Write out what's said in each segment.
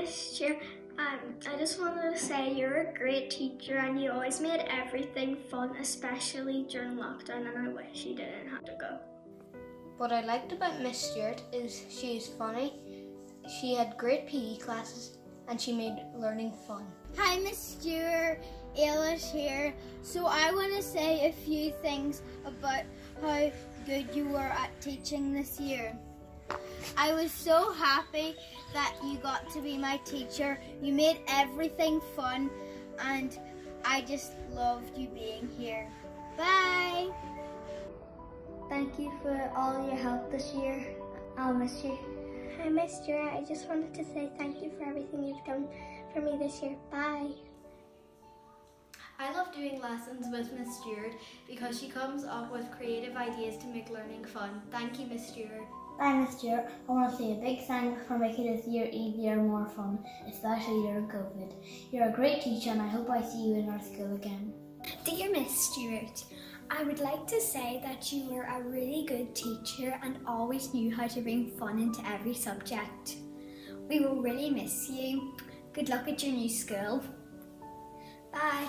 Miss Chair. Um, I just wanted to say you're a great teacher and you always made everything fun, especially during lockdown, and I wish you didn't have to go. What I liked about Miss Stewart is she is funny, she had great PE classes, and she made learning fun. Hi, Miss Stewart. Ailish here. So I want to say a few things about how good you were at teaching this year. I was so happy that you got to be my teacher. You made everything fun and I just loved you being here. Bye! Thank you for all your help this year. I'll miss you. Hi, Miss Stewart. I just wanted to say thank you for everything you've done for me this year. Bye. I love doing lessons with Miss Stewart because she comes up with creative ideas to make learning fun. Thank you, Miss Stewart. Hi, Miss Stewart. I want to say a big thank for making this year easier and more fun, especially during COVID. You're a great teacher and I hope I see you in our school again. Dear Miss Stewart, I would like to say that you were a really good teacher and always knew how to bring fun into every subject. We will really miss you. Good luck at your new school. Bye.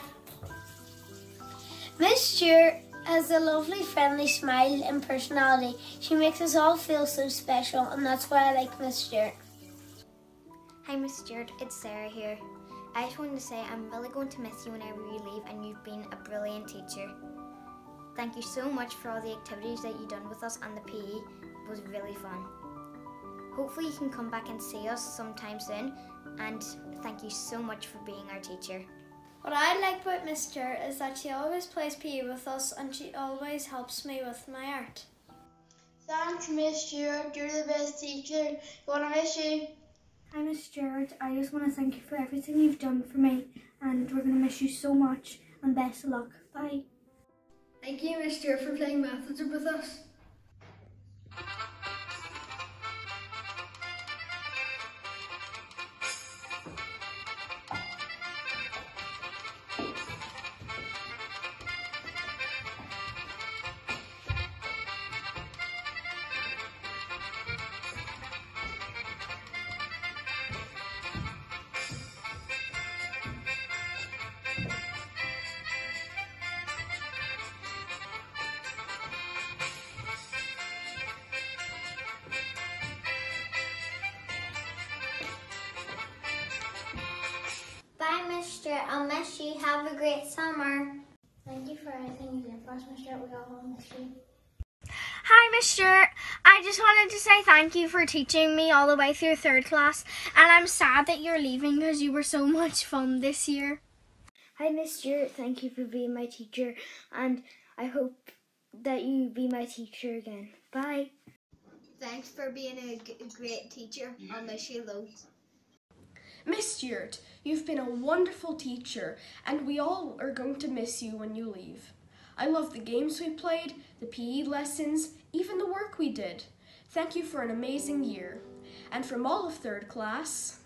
Miss Stewart has a lovely, friendly smile and personality. She makes us all feel so special, and that's why I like Miss Stewart. Hi, Miss Stewart. It's Sarah here. I just wanted to say I'm really going to miss you whenever you leave, and you've been a brilliant teacher. Thank you so much for all the activities that you've done with us, and the PE it was really fun. Hopefully, you can come back and see us sometime soon, and thank you so much for being our teacher. What I like about Miss Stewart is that she always plays PE with us and she always helps me with my art. Thanks, Miss Stewart. You're the best teacher. Gonna miss you. Hi, Miss Stewart. I just want to thank you for everything you've done for me, and we're going to miss you so much. And best of luck. Bye. Thank you, Miss Stewart, for playing methods with us. Bye, I'll miss you. Have a great summer. Thank you for everything you did for us, Miss Stewart. We all miss you. Hi, Miss Stewart. I just wanted to say thank you for teaching me all the way through third class, and I'm sad that you're leaving because you were so much fun this year. Hi, Miss Stewart. Thank you for being my teacher, and I hope that you be my teacher again. Bye. Thanks for being a g- great teacher. I'll miss you loads. Miss Stewart, you've been a wonderful teacher, and we all are going to miss you when you leave. I love the games we played, the PE lessons, even the work we did. Thank you for an amazing year. And from all of third class,